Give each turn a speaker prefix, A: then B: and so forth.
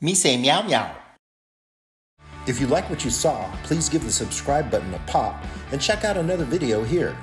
A: Me meow meow.
B: If you like what you saw, please give the subscribe button a pop and check out another video here.